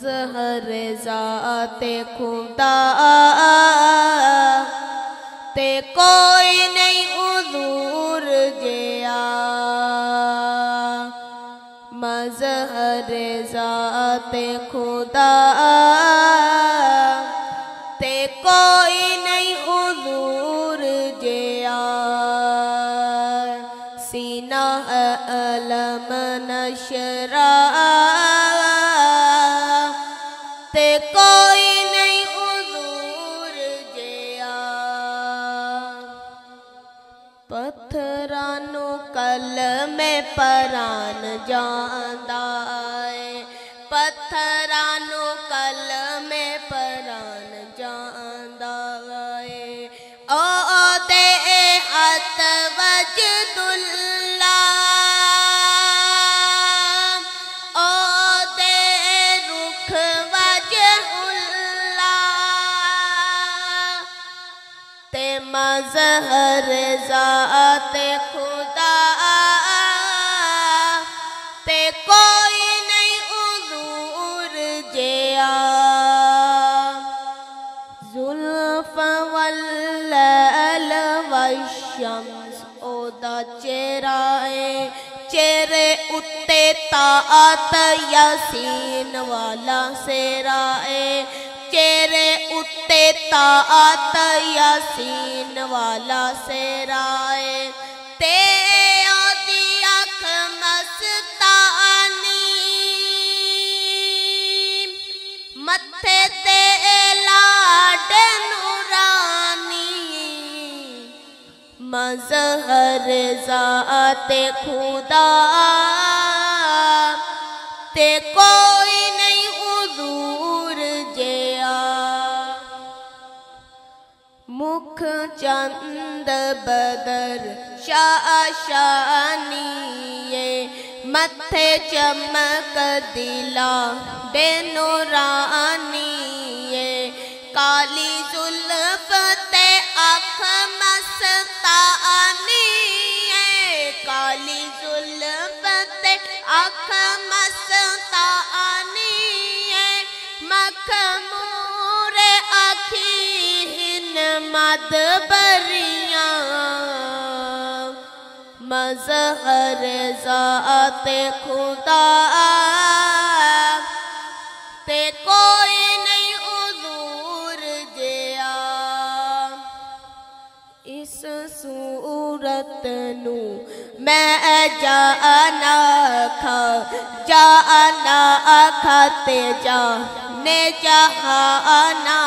जहर जाते खुदा। ते कोई नहीं उजूर गया मजहर जाते खुदा। ते कोई नहीं उजूर गया सीना अलम नशरा। महल में परान जांदा है। कल में परान जांदा है। ओ दे अत वजदुल्ला। ओ दे रुख वजहुल्ला। ते मजहर जाते खुदा वशम्स ओदा चेहरा है चेहरे उत्ते तात यासीन वाला सेरा है चेहरे उत्ते तात यासीन वाला सेरा है ओदी मजहर जाते खुदा। ते कोई नहीं उजूर जया। मुख चंद बदर शाशानिए मथे चमक दिला बेनुरानिए काली जुल्फ ते अख अख मस्तानिए मखमूर अखीन मद बरिया मजहर जाते खुदा ते कोई इस सूरत नू। मैं जाना खा जाना खा ते जाने जहाना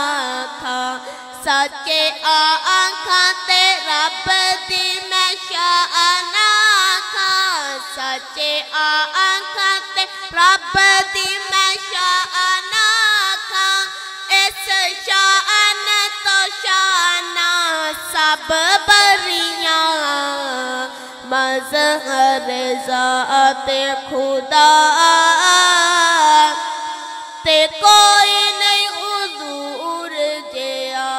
खा। सच्चे आखा ते रब दी मैं शाना खा। सच्चे आखा ते रब दी सब बरिया मजहर जाते खुदा। ते कोई नहीं उजूर जया।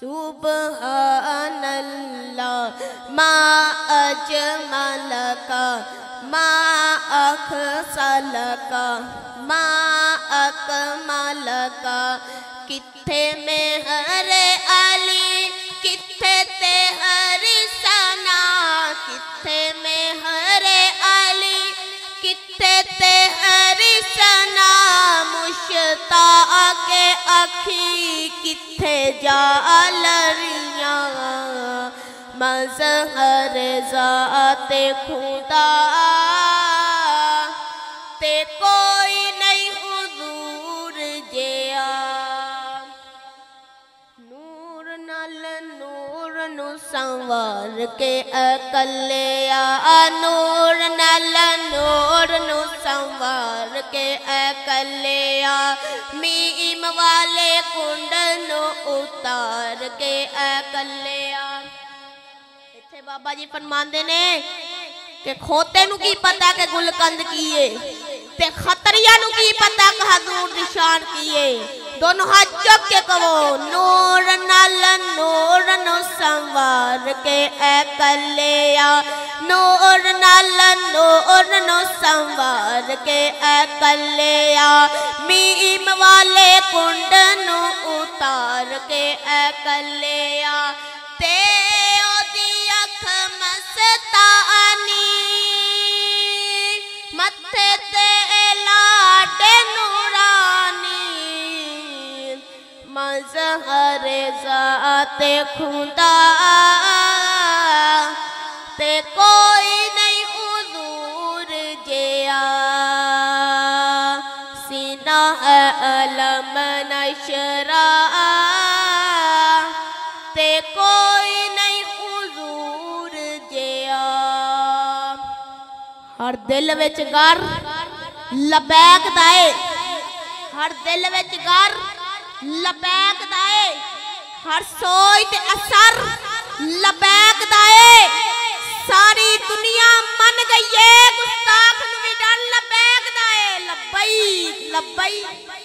सुबहानल्लाह मा अजमल का मा अखसल का मा अकमल का किथे में हरे किथे में हरे अली किथे ते हरी सना, मुश्ता के अखी किथे जा लरिया। मजहर जाते खुदा, ते कोई नहीं हुजूर जया। नूर नल नूर संवार के अकल्या नूर नल नूर नू संवार के अकल्या। मीम वाले कुंड उतार के अकल्या। इथे बाबा जी फरमांदे ने के खोते नु की पता के गुलकंद किए, ते खतरिया नु की पता हजूर निशान किए। दोनों हाथ जोक के कहो, नूर नल, नूर नो संवार के अकल्या नूर नल, नूर संवार के अकल्या मीम वाले कुंड उतार के अकल्या जहर जात खुदा। ते कोई नहीं हुजूर जया। सीना अलम नशरा। ते कोई नहीं हुजूर जया। हर दिल विच गर, लबैक दाए हर दिल विच गर। लबैक दाए। हर सोई ते असर। लबैक दाए। सारी दुनिया मन गई है, गुस्ताख नु भी डर। लबैक दाए। लबई लबई